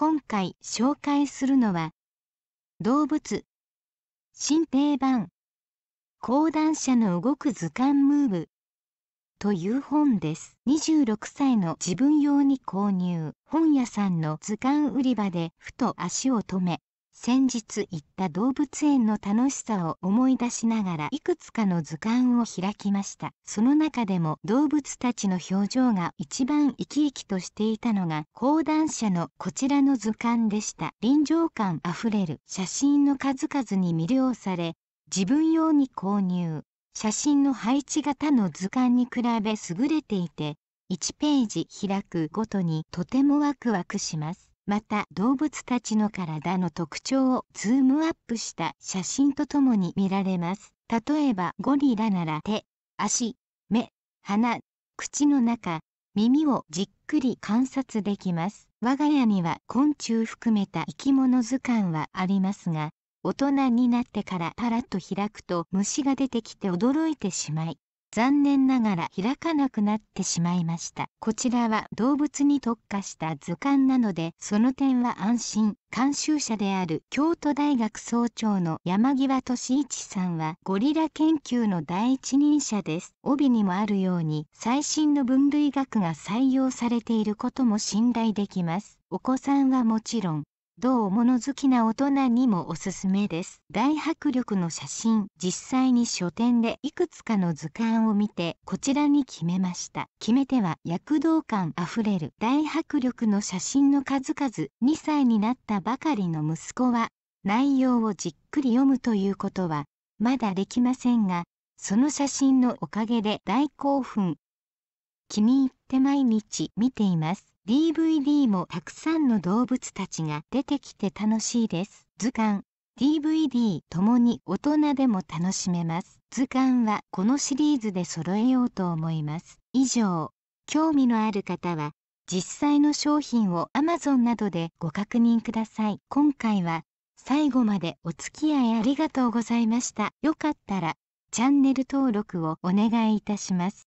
今回紹介するのは動物新定番講談社の動く図鑑ムーブという本です。26歳の自分用に購入。本屋さんの図鑑売り場でふと足を止め、先日行った動物園の楽しさを思い出しながらいくつかの図鑑を開きました。その中でも動物たちの表情が一番生き生きとしていたのが講談社のこちらの図鑑でした。臨場感あふれる写真の数々に魅了され自分用に購入。写真の配置型の図鑑に比べ優れていて1ページ開くごとにとてもワクワクします。また動物たちの体の特徴をズームアップした写真とともに見られます。例えばゴリラなら手足目鼻口の中、耳をじっくり観察できます。我が家には昆虫含めた生き物図鑑はありますが大人になってからパラッと開くと虫が出てきて驚いてしまい残念ながら開かなくなってしまいました。こちらは動物に特化した図鑑なのでその点は安心。監修者である京都大学総長の山際俊一さんはゴリラ研究の第一人者です。帯にもあるように最新の分類学が採用されていることも信頼できます。お子さんはもちろん同物好きな大人にもおすすめです。大迫力の写真、実際に書店でいくつかの図鑑を見てこちらに決めました。決め手は躍動感あふれる大迫力の写真の数々、2歳になったばかりの息子は内容をじっくり読むということはまだできませんが、その写真のおかげで大興奮。気に入って毎日見ています。DVD もたくさんの動物たちが出てきて楽しいです。図鑑、DVD ともに大人でも楽しめます。図鑑はこのシリーズで揃えようと思います。以上、興味のある方は実際の商品を Amazon などでご確認ください。今回は最後までお付き合いありがとうございました。よかったらチャンネル登録をお願いいたします。